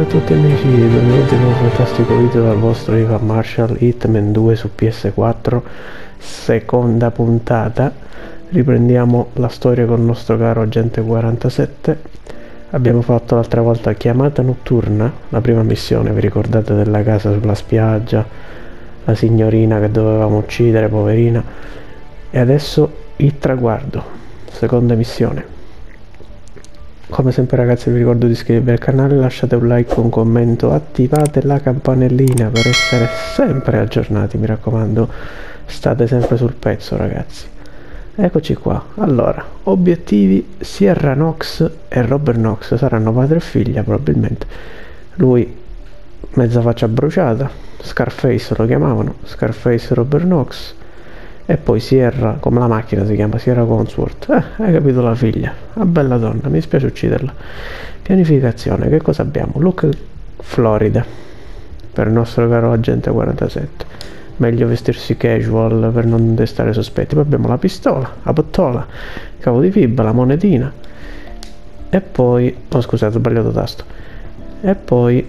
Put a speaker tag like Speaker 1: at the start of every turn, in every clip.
Speaker 1: Ciao a tutti amici, benvenuti in un fantastico video dal vostro Ivan Marshall Hitman 2 su PS4 Seconda puntata. Riprendiamo la storia con il nostro caro agente 47 Abbiamo fatto l'altra volta chiamata notturna La prima missione, vi ricordate della casa sulla spiaggia La signorina che dovevamo uccidere, poverina. E adesso il traguardo Seconda missione come sempre ragazzi vi ricordo di iscrivervi al canale, lasciate un like, un commento, attivate la campanellina per essere sempre aggiornati, mi raccomando, state sempre sul pezzo ragazzi. Eccoci qua, allora, obiettivi Sierra Knox e Robert Knox saranno padre e figlia probabilmente. Lui mezza faccia bruciata, Scarface lo chiamavano, Scarface Robert Knox e poi Sierra, come la macchina si chiama, Sierra Consworth. Eh, hai capito la figlia. Una bella donna, mi spiace ucciderla. Pianificazione, che cosa abbiamo? Look Florida, per il nostro caro agente 47. Meglio vestirsi casual per non destare sospetti. Poi abbiamo la pistola, la bottola, il cavo di fibra, la monetina. E poi... Oh scusate, ho sbagliato tasto. E poi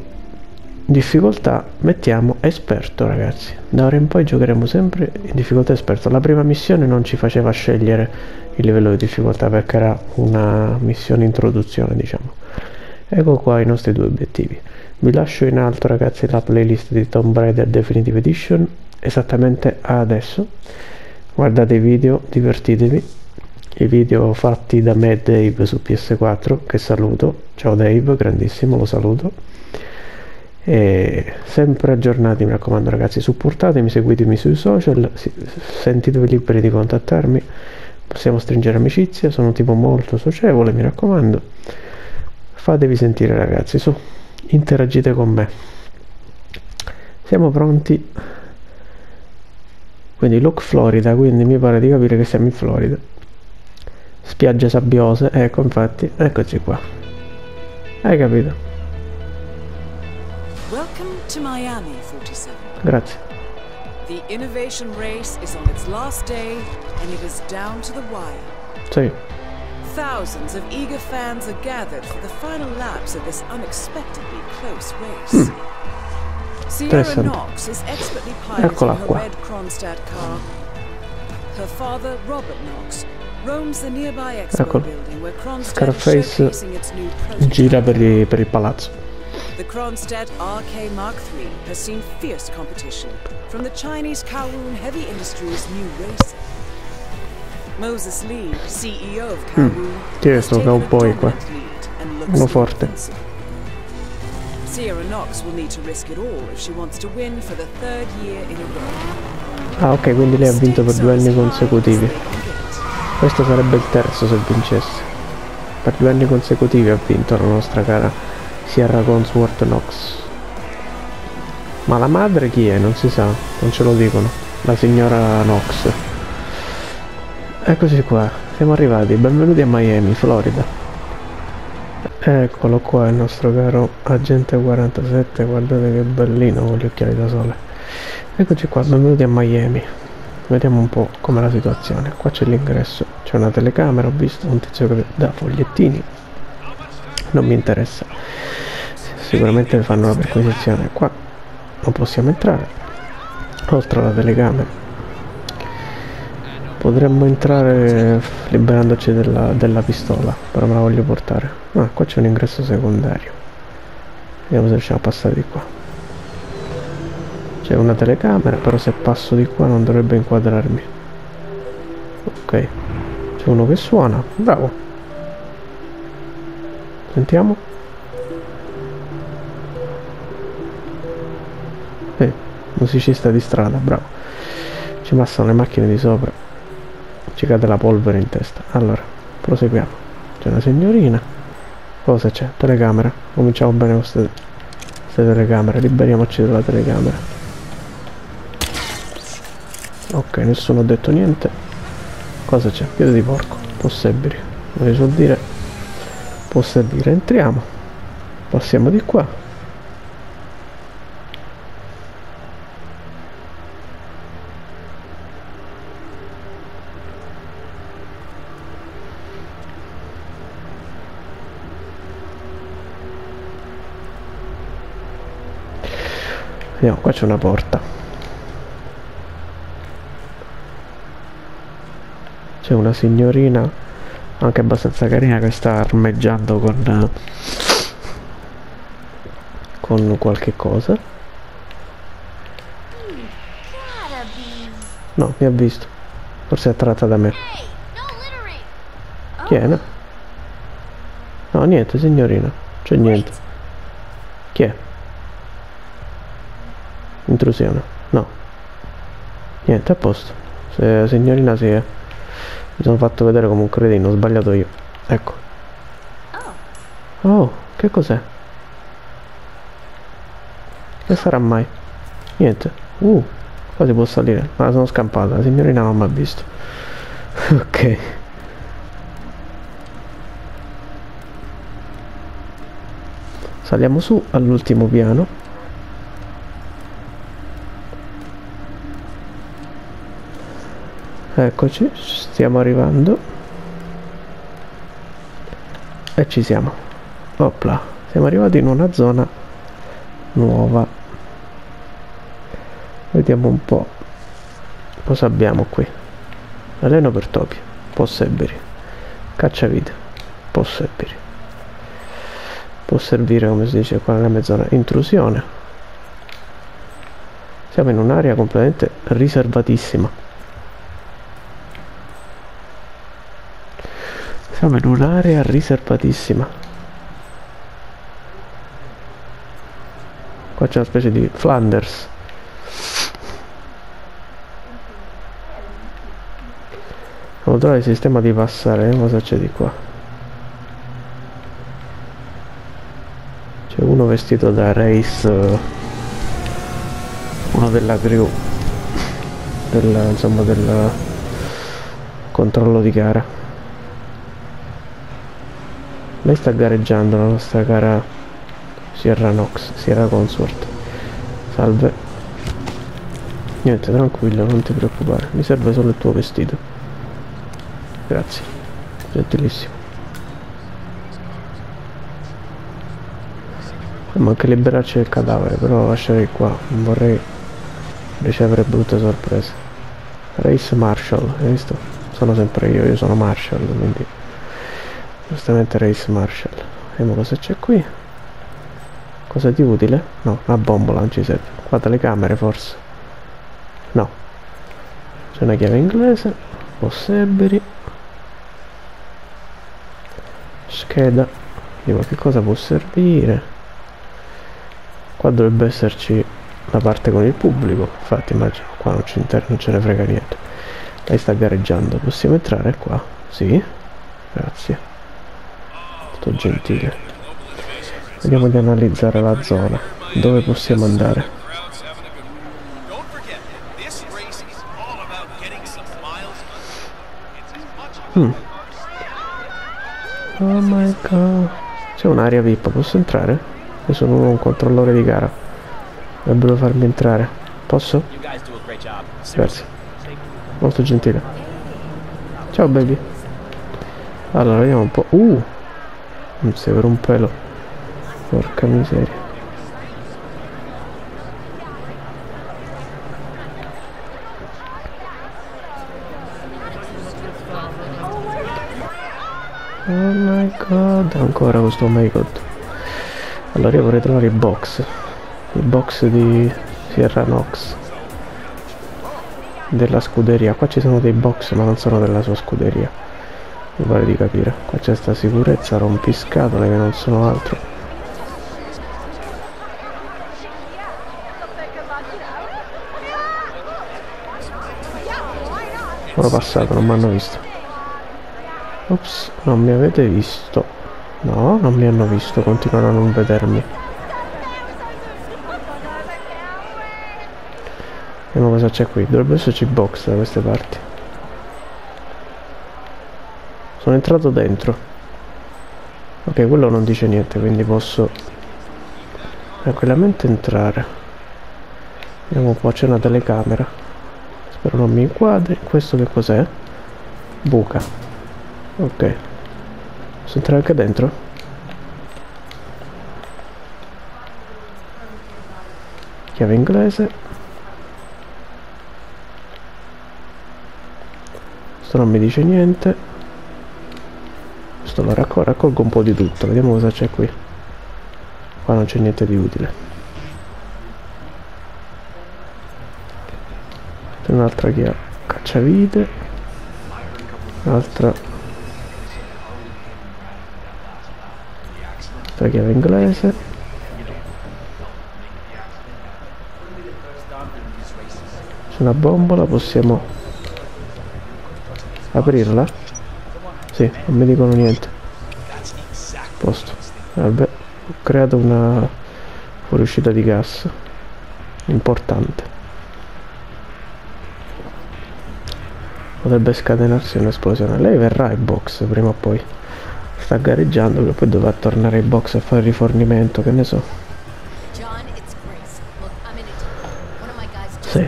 Speaker 1: difficoltà mettiamo esperto ragazzi. Da ora in poi giocheremo sempre in difficoltà esperto. La prima missione non ci faceva scegliere il livello di difficoltà perché era una missione introduzione diciamo. Ecco qua i nostri due obiettivi. Vi lascio in alto ragazzi la playlist di Tomb Raider Definitive Edition esattamente adesso. Guardate i video divertitevi. I video fatti da me e Dave su PS4 che saluto. Ciao Dave grandissimo lo saluto e sempre aggiornati mi raccomando ragazzi supportatemi seguitemi sui social sentitevi liberi di contattarmi possiamo stringere amicizia sono tipo molto socievole mi raccomando. Fatevi sentire ragazzi su interagite con me. Siamo pronti? Quindi look Florida quindi mi pare di capire che siamo in Florida. Spiagge sabbiose ecco infatti eccoci qua. Hai capito
Speaker 2: Welcome to Miami, 47.
Speaker 1: Grazie.
Speaker 2: The innovation race is on its last day and it is down to the wire.
Speaker 1: Sì.
Speaker 2: Thousands of eager fans are gathered for the final laps of this unexpectedly close race.
Speaker 1: Hmm.
Speaker 2: Sierra Knox is expertly piloting
Speaker 1: Eccola
Speaker 2: her
Speaker 1: qua.
Speaker 2: red Kronstadt car. Her father, Robert Knox, roams the nearby expo
Speaker 1: Eccolo.
Speaker 2: building where Kronstadt is
Speaker 1: Scarface
Speaker 2: showcasing its new prototype.
Speaker 1: gira per, per il palazzo.
Speaker 2: The Kronstadt RK Mark III has seen fierce competition from the Chinese Kowloon Heavy Industries new racer. Moses Lee, CEO of Kowloon,
Speaker 1: Chi è
Speaker 2: has
Speaker 1: sto
Speaker 2: taken a
Speaker 1: cowboy qua?
Speaker 2: dominant lead and looks
Speaker 1: Uno forte.
Speaker 2: Sierra Knox will need to risk it all if she wants to win for the third year in a row.
Speaker 1: Ah ok, quindi lei ha vinto per due anni consecutivi.
Speaker 2: as they can get.
Speaker 1: Questo sarebbe il terzo se vincesse. Per due anni consecutivi ha vinto la nostra cara Sierra Consworth Knox. Ma la madre chi è? Non si sa, non ce lo dicono. La signora Knox. Eccoci qua, siamo arrivati. Benvenuti a Miami, Florida. Eccolo qua il nostro caro agente 47, guardate che bellino con gli occhiali da sole. Eccoci qua, benvenuti a Miami. Vediamo un po' com'è la situazione. Qua c'è l'ingresso, c'è una telecamera, ho visto un tizio che dà fogliettini. Non mi interessa. Sicuramente fanno la perquisizione. Qua non possiamo entrare. Oltre alla telecamera. Potremmo entrare liberandoci della, della pistola, però me la voglio portare. Ah, qua c'è un ingresso secondario. Vediamo se riusciamo a passare di qua. C'è una telecamera, però se passo di qua non dovrebbe inquadrarmi. Ok. C'è uno che suona. Bravo. Sentiamo. Eh, musicista di strada, bravo. Ci passano le macchine di sopra. Ci cade la polvere in testa. Allora, proseguiamo. C'è una signorina. Cosa c'è? Telecamera. Cominciamo bene con queste telecamere. Liberiamoci dalla telecamera. Ok, nessuno ha detto niente. Cosa c'è? Piede di porco. Possibili. Non si suol dire. Posso dire. Entriamo. Passiamo di qua. Vediamo, qua c'è una porta. C'è una signorina anche abbastanza carina che sta armeggiando con con qualche cosa. No, mi ha visto. Forse è attratta da me. Chi è? No? No, niente, signorina. C'è niente. Chi è? Intrusione. No. Niente, a posto. Se signorina si è... Mi sono fatto vedere come un cretino, ho sbagliato io. Ecco. Oh, che cos'è? Che sarà mai? Niente. Uh, qua si può salire. Ma sono scampata, la signorina non mi ha visto. ok. Saliamo su all'ultimo piano. Eccoci stiamo arrivando. E ci siamo. Opla siamo arrivati in una zona nuova. Vediamo un po' cosa abbiamo qui. Areno per topi possibili cacciavite possibili può servire come si dice qua nella mezz'ora intrusione. Siamo in un'area completamente riservatissima Siamo in un'area riservatissima. Qua c'è una specie di Flanders. Devo trovare il sistema di passare, cosa c'è di qua? C'è uno vestito da race, uno della crew, del, insomma del controllo di gara. Lei sta gareggiando la nostra cara Sierra Nox, Sierra Consort. Salve. Niente, tranquillo, non ti preoccupare. Mi serve solo il tuo vestito. Grazie. Gentilissimo. Manca liberarci del cadavere, però lascerei qua. Non vorrei ricevere brutte sorprese. Race Marshall, hai visto? Sono sempre io, io sono Marshall, quindi giustamente Race Marshall. Vediamo cosa c'è qui. Cosa di utile? no, una bombola non ci serve. Qua telecamere forse. No. C'è una chiave inglese possibili. Scheda. Vediamo che cosa può servire. Qua dovrebbe esserci la parte con il pubblico. Infatti immagino qua non, non ce ne frega niente. Lei sta gareggiando. Possiamo entrare qua? sì. Grazie molto gentile. Vediamo di analizzare la zona. Dove possiamo andare? Hmm. oh my god. C'è un'area VIP posso entrare? io sono un controllore di gara. Dovrebbero farmi entrare. Posso? grazie. Molto gentile. Ciao baby. Allora vediamo un po' uh non si per un pelo. Porca miseria. Oh my god ancora questo oh my god allora io vorrei trovare i box. I box di Sierra Nox. Della scuderia. Qua ci sono dei box ma non sono della sua scuderia mi pare di capire. Qua c'è sta sicurezza rompiscatole che non sono altro. Sono passato non mi hanno visto. Ops non mi avete visto. No non mi hanno visto continuano a non vedermi. Vediamo cosa c'è qui. Dovrebbe esserci box da queste parti sono entrato dentro. Ok quello non dice niente quindi posso tranquillamente entrare. Vediamo un po' c'è una telecamera. Spero non mi inquadri. Questo che cos'è? buca. Ok. Posso entrare anche dentro? chiave inglese. Questo non mi dice niente lo raccol raccolgo un po' di tutto vediamo cosa c'è qui. Qua non c'è niente di utile. Un'altra chiave cacciavite. Un'altra. Altra chiave inglese. C'è una bombola possiamo aprirla? Sì non mi dicono niente posto. Vabbè ho creato una fuoriuscita di gas importante. Potrebbe scatenarsi un'esplosione. Lei verrà in box prima o poi. Sta gareggiando che poi dovrà tornare in box a fare rifornimento che ne so. Sì.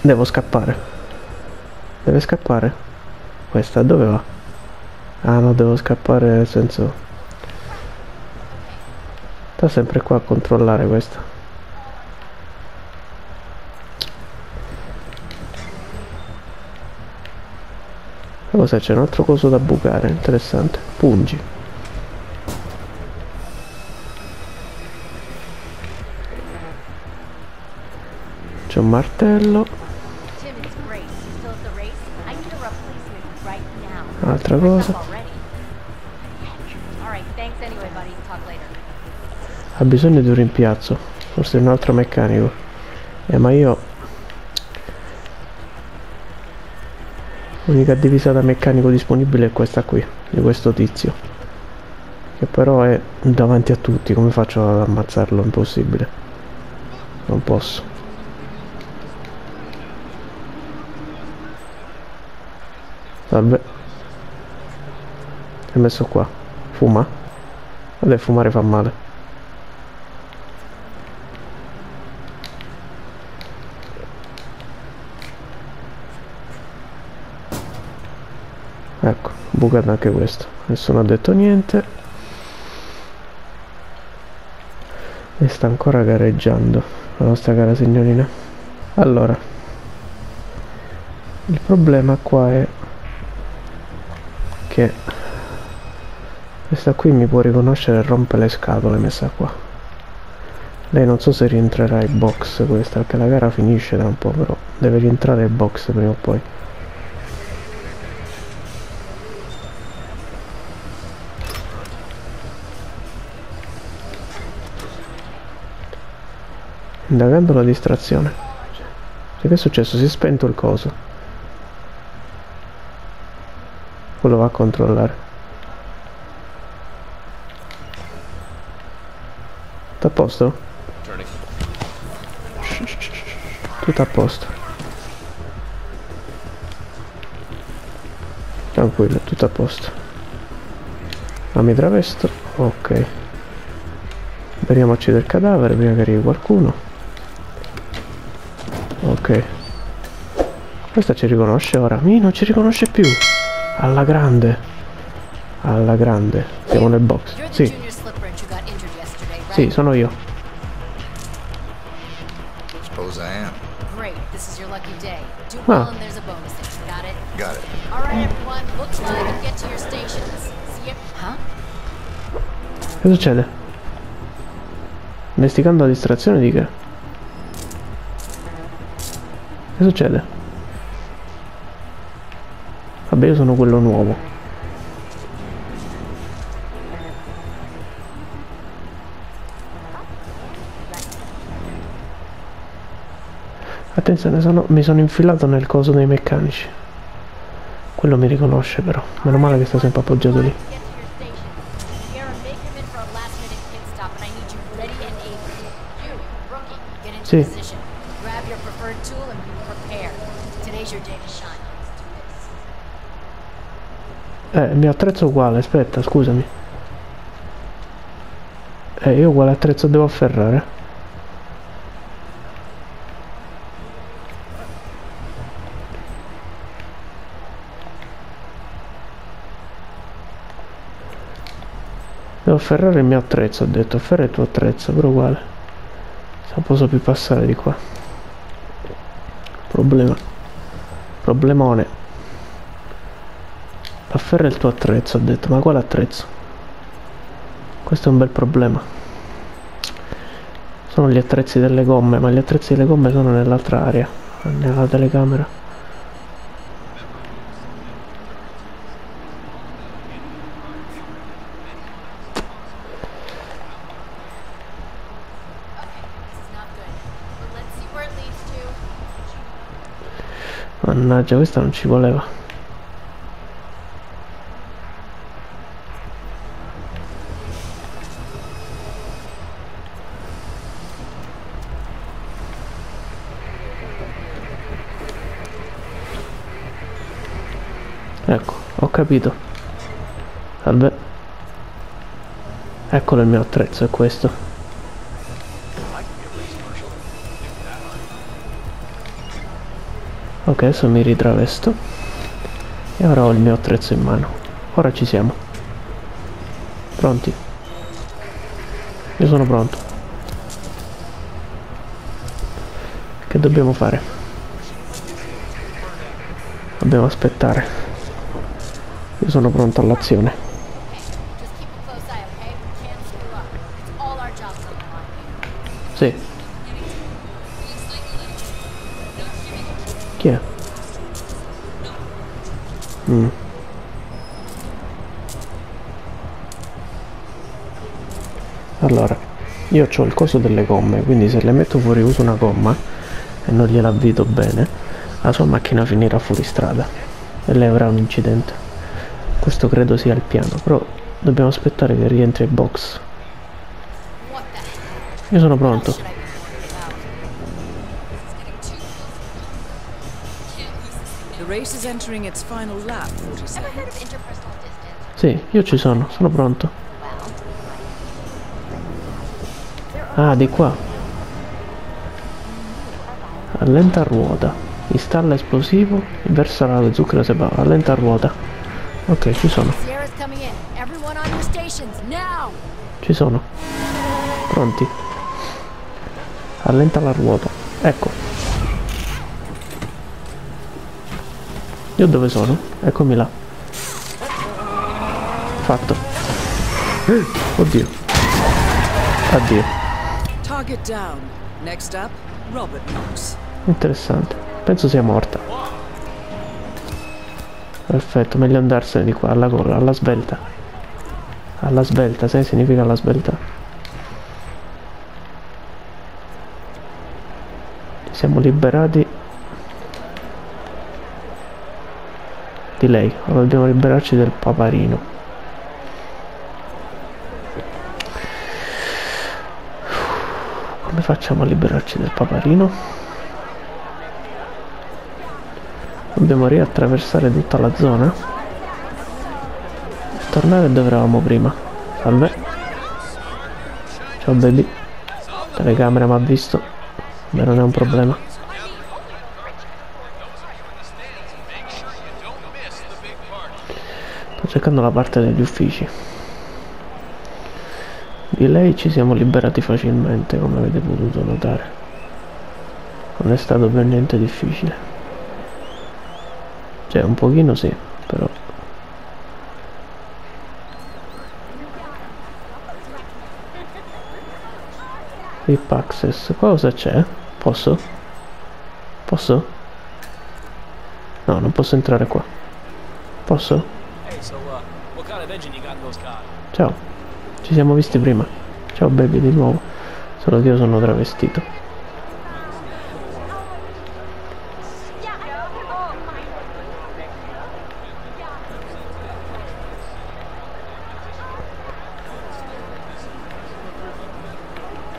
Speaker 1: devo scappare deve scappare. Questa dove va? ah no devo scappare nel senso sta sempre qua a controllare questa. Cosa c'è un altro coso da bucare. Interessante. Pungi. C'è un martello
Speaker 3: Talk later.
Speaker 1: ha bisogno di un rimpiazzo forse un altro meccanico. Eh ma io l'unica divisa da meccanico disponibile è questa qui di questo tizio. Che però è davanti a tutti come faccio ad ammazzarlo? Impossibile. Non posso. Vabbè è messo qua. Fuma? Vabbè fumare fa male. Ecco bucato anche questo. Nessuno ha detto niente. E sta ancora gareggiando la nostra cara signorina. Allora il problema qua è che questa qui mi può riconoscere e rompe le scatole messa qua. Lei non so se rientrerà in box questa perché la gara finisce da un po' però deve rientrare in box prima o poi. Indagando la distrazione. Cioè, che è successo? si è spento il coso. Quello va a controllare tutto a posto? tutto a posto tranquillo tutto a posto ma mi travesto ok Liberiamoci del cadavere prima che arrivi qualcuno. Ok. Questa ci riconosce ora. Mi non ci riconosce più. Alla grande. Alla grande. Siamo nel box. Sì, sì, sono io.
Speaker 4: Suppose I am.
Speaker 3: Great. This is your lucky day. Do
Speaker 1: Huh.
Speaker 3: well and there's a bonus. Got it?
Speaker 4: Got it.
Speaker 3: Alright, everyone. Looks like and get to your stations. See ya. Huh?
Speaker 1: Che succede? Investigando la distrazione di che? Che succede? Vabbè, io sono quello nuovo. Attenzione, sono- mi sono infilato nel coso dei meccanici. Quello mi riconosce però. Meno male che sta sempre appoggiato lì. Sì. Eh, il mio attrezzo è uguale, aspetta, scusami. Eh, io uguale attrezzo devo afferrare. Afferrare il mio attrezzo, ho detto, afferra il tuo attrezzo, però uguale. Non posso più passare di qua. Problema. Problemone. Afferra il tuo attrezzo, ho detto, ma quale attrezzo? Questo è un bel problema. Sono gli attrezzi delle gomme, ma gli attrezzi delle gomme sono nell'altra area, nella telecamera. Mannaggia, questa non ci voleva. Ecco, ho capito. Salve. Eccolo il mio attrezzo, è questo. Ok adesso mi ritravesto. E ora ho il mio attrezzo in mano. Ora ci siamo. Pronti? Io sono pronto. Che dobbiamo fare? Dobbiamo aspettare. Io sono pronto all'azione. Sì Mm. Allora, io ho il coso delle gomme, quindi se le metto fuori uso una gomma e non gliela avvito bene, la sua macchina finirà fuori strada e lei avrà un incidente. Questo credo sia il piano, però dobbiamo aspettare che rientri il box. Io sono pronto. Sì, io ci sono, sono pronto. Ah, di qua. Allenta ruota. Installa esplosivo. Versa la zucchero separa. Allenta ruota. Ok, ci sono. Ci sono. Pronti. Allenta la ruota. Ecco. Io dove sono? Eccomi là. Fatto. Oddio. Addio. Target down. Next up, Robert Knox. Interessante. Penso sia morta. Perfetto, meglio andarsene di qua, alla colla, alla svelta. Alla svelta, sai significa alla svelta. Ci siamo liberati di lei ora dobbiamo liberarci del paparino. Come facciamo a liberarci del paparino? Dobbiamo riattraversare tutta la zona? E tornare dove eravamo prima. Salve. Ciao baby. Telecamera mi ha visto ma non è un problema cercando la parte degli uffici di lei ci siamo liberati facilmente come avete potuto notare non è stato per niente difficile cioè un pochino sì però Rip access cosa c'è? posso? posso? no non posso entrare qua posso? Ciao, ci siamo visti prima. Ciao baby di nuovo. Solo che io sono travestito.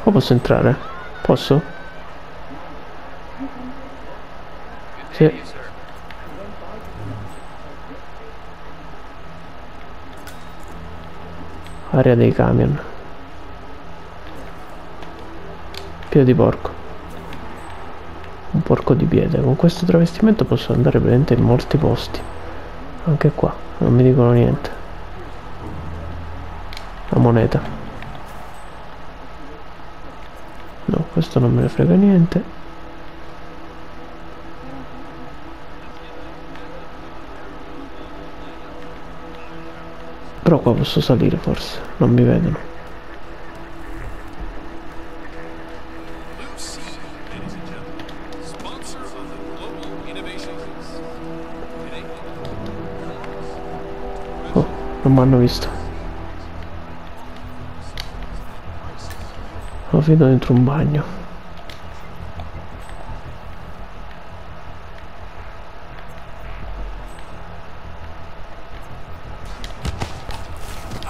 Speaker 1: O posso entrare? Posso? Sì. Area dei camion. Piede di porco. Un porco di piede. Con questo travestimento posso andare praticamente in molti posti. Anche qua non mi dicono niente. La moneta. No, questo non me ne frega niente. Però qua posso salire forse, non mi vedono. Oh, non mi hanno visto. Ho finito dentro un bagno.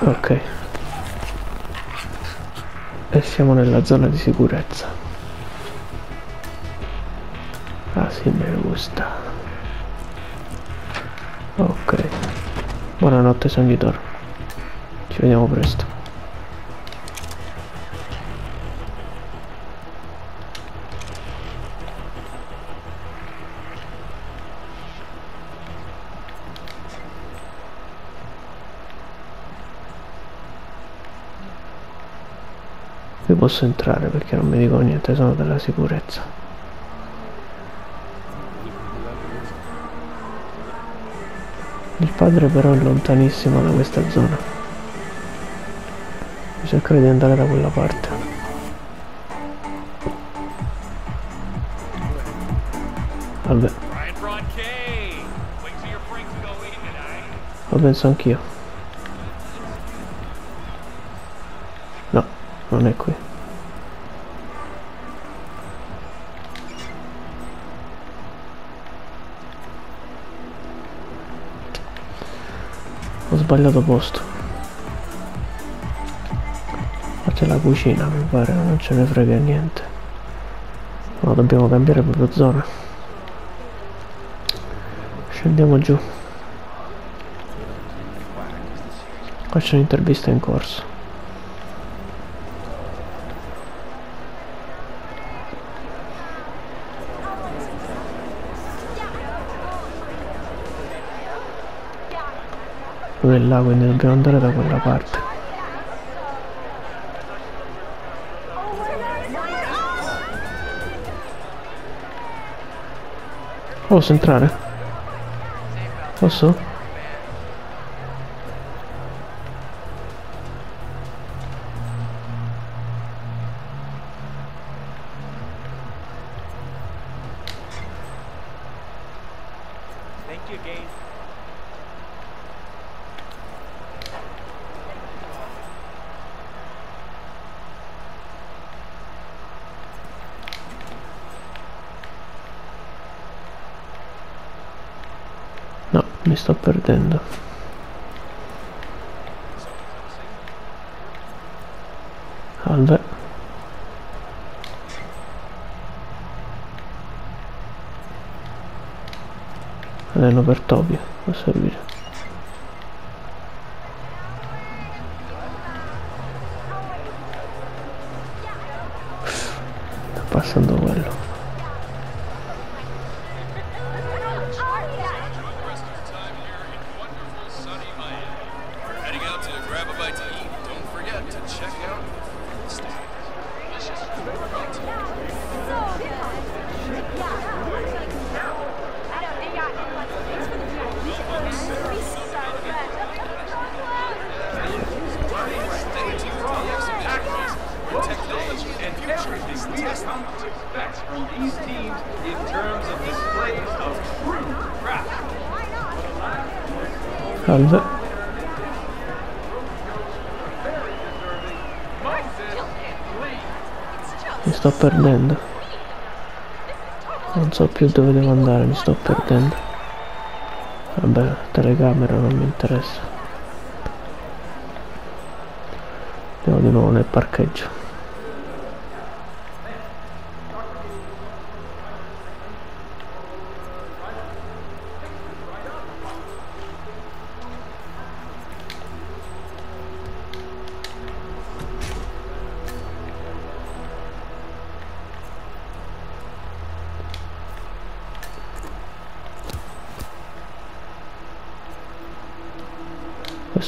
Speaker 1: Ok. E siamo nella zona di sicurezza. Ah sì, me gusta. Ok. Buonanotte Sanguidor. Ci vediamo presto. Qui posso entrare perché non mi dicono niente, sono della sicurezza. Il padre però è lontanissimo da questa zona. Cercherò di andare da quella parte. Vabbè, lo penso anch'io. Non è qui. Ho sbagliato posto. Ma c'è la cucina, mi pare, non ce ne frega niente. No, dobbiamo cambiare proprio zona. Scendiamo giù. Qua c'è un'intervista in corso. È là, quindi dobbiamo andare da quella parte. Posso entrare? Posso? Mi sto perdendo. Salve. Veleno per Tobio, può servire. Passando
Speaker 5: teams in terms of displays of true craft.
Speaker 1: Salve. Mi sto perdendo. Non so più dove devo andare, mi sto perdendo. Vabbè, telecamera non mi interessa. Andiamo di nuovo nel parcheggio.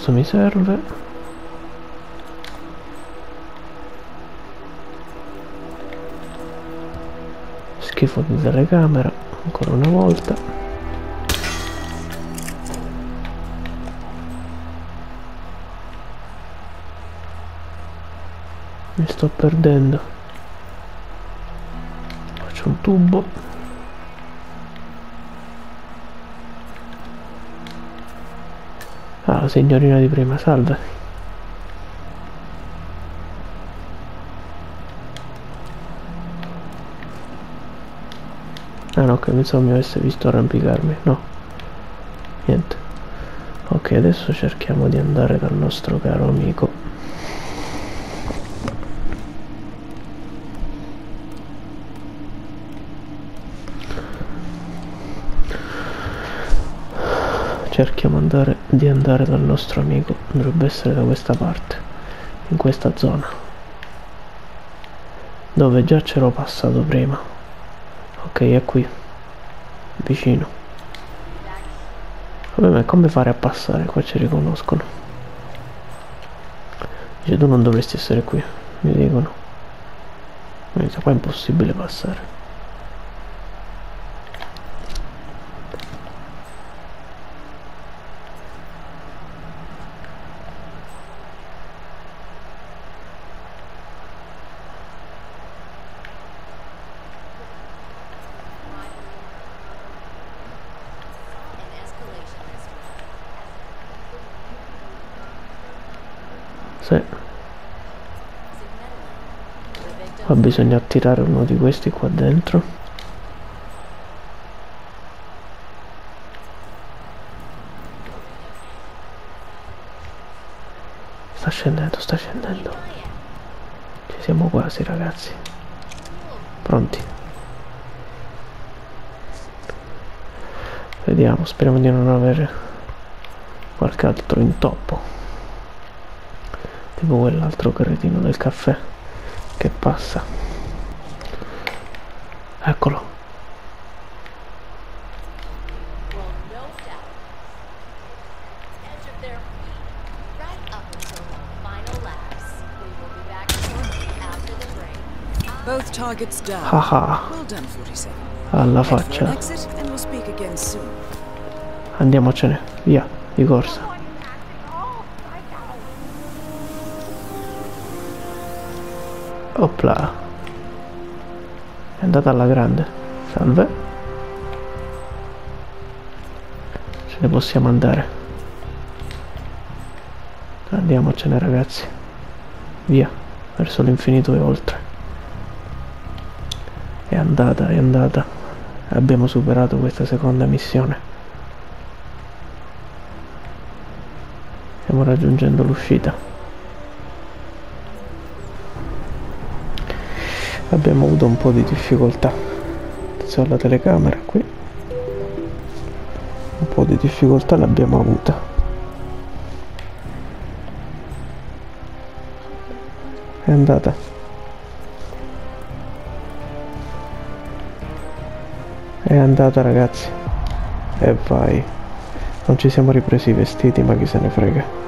Speaker 1: questo mi serve. Schifo di telecamera ancora una volta. Mi sto perdendo. Faccio un tubo. Ah la signorina di prima salve. Ah no che pensavo mi avesse visto arrampicarmi. No. Niente. Ok adesso cerchiamo di andare dal nostro caro amico cerchiamo andare, di andare dal nostro amico dovrebbe essere da questa parte in questa zona dove già c'ero passato prima. Ok è qui vicino. Vabbè ma come fare a passare? Qua ci riconoscono. Dice tu non dovresti essere qui mi dicono. Ma qua è impossibile passare sì. Ma bisogna attirare uno di questi qua dentro. Sta scendendo sta scendendo. Ci siamo quasi ragazzi. Pronti? Vediamo speriamo di non avere qualche altro intoppo tipo quell'altro cretino del caffè? Che passa? Eccolo.
Speaker 3: Will no doubt edge of their feet
Speaker 1: opla. È andata alla grande. Salve. Ce ne possiamo andare. Andiamocene ragazzi. Via verso l'infinito e oltre. È andata è andata. Abbiamo superato questa seconda missione. Stiamo raggiungendo l'uscita abbiamo avuto un po' di difficoltà. Attenzione alla telecamera qui. Un po' di difficoltà l'abbiamo avuta. È andata. È andata ragazzi. E vai. Non ci siamo ripresi i vestiti ma chi se ne frega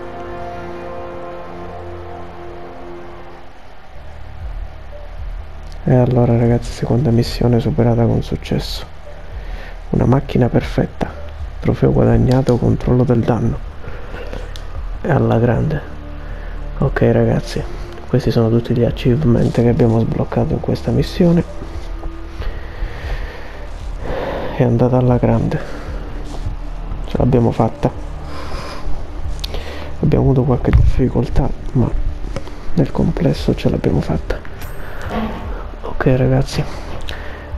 Speaker 1: E allora ragazzi, seconda missione superata con successo. Una macchina perfetta. Trofeo guadagnato, controllo del danno. E alla grande. Ok ragazzi, questi sono tutti gli achievement che abbiamo sbloccato in questa missione. È andata alla grande. Ce l'abbiamo fatta. Abbiamo avuto qualche difficoltà, ma nel complesso ce l'abbiamo fatta ok ragazzi.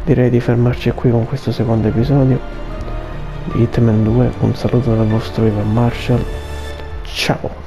Speaker 1: Direi di fermarci qui con questo secondo episodio. Di Hitman 2 un saluto dal vostro Ivan Marshall. Ciao